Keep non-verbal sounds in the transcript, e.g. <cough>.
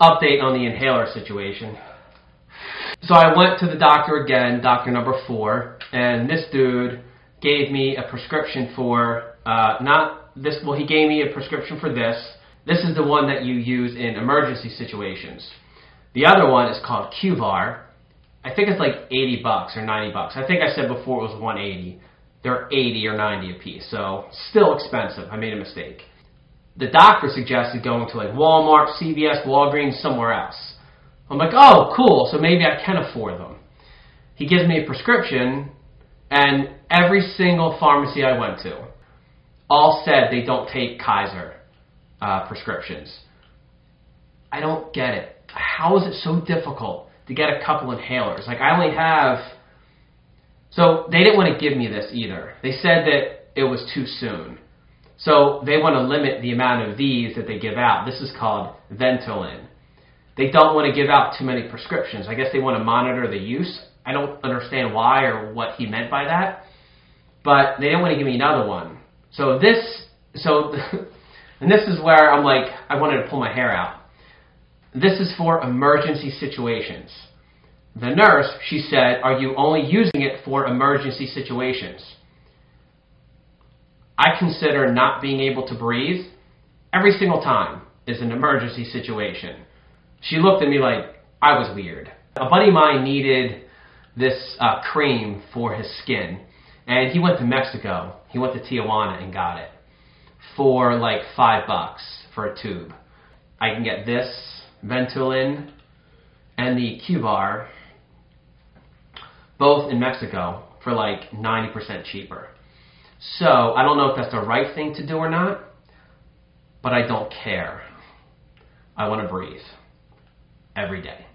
update on the inhaler situation. So I went to the doctor again, doctor number four, and this dude gave me a prescription for uh, not this. Well, he gave me a prescription for this. This is the one that you use in emergency situations. The other one is called Qvar. I think it's like 80 bucks or 90 bucks. I think I said before it was 180. They're 80 or 90 a piece, so still expensive. I made a mistake. The doctor suggested going to like Walmart, CVS, Walgreens, somewhere else. I'm like, oh, cool. So maybe I can afford them. He gives me a prescription, and every single pharmacy I went to all said they don't take Kaiser uh, prescriptions. I don't get it. How is it so difficult to get a couple inhalers? Like, I only have. So, they didn't want to give me this either. They said that it was too soon. So, they want to limit the amount of these that they give out. This is called Ventolin. They don't want to give out too many prescriptions. I guess they want to monitor the use. I don't understand why or what he meant by that. But they didn't want to give me another one. So this, so, <laughs> and this is where I'm like, I wanted to pull my hair out. This is for emergency situations. The nurse, she said, are you only using it for emergency situations? I consider not being able to breathe every single time is an emergency situation. She looked at me like I was weird. A buddy of mine needed this uh, cream for his skin, and he went to Mexico. He went to Tijuana and got it for like five bucks for a tube. I can get this Ventolin and the Qvar both in Mexico for like 90% cheaper. So I don't know if that's the right thing to do or not, but I don't care. I want to breathe every day.